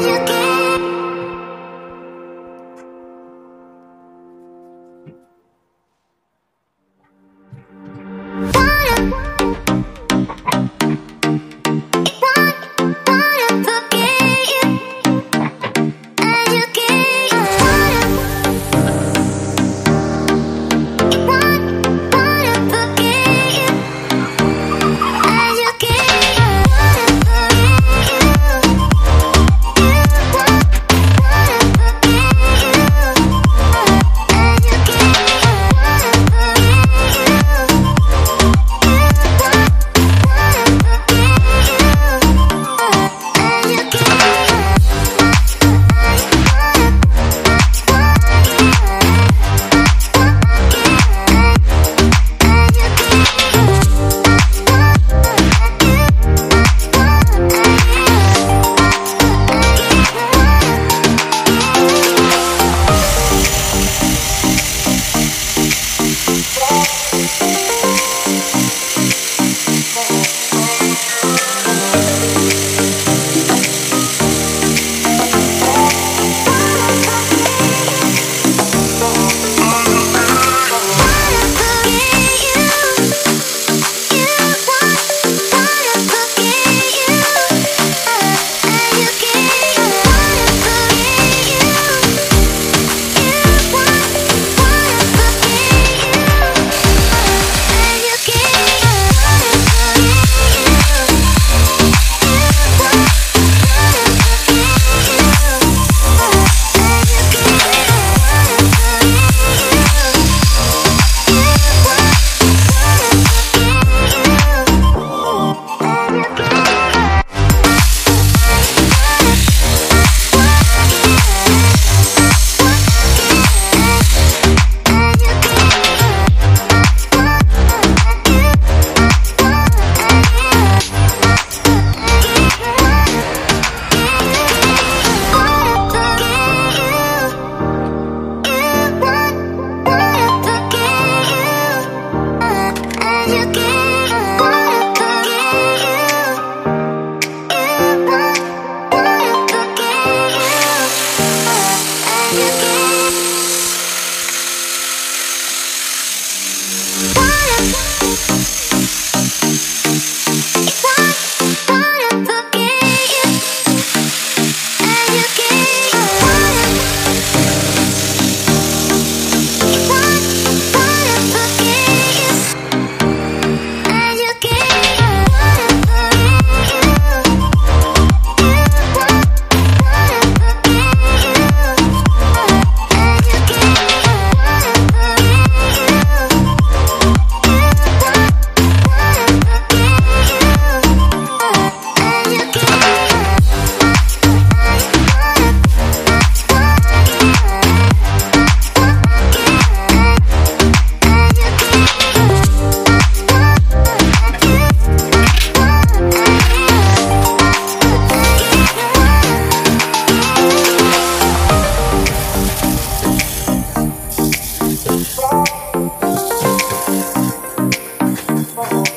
you can Oh.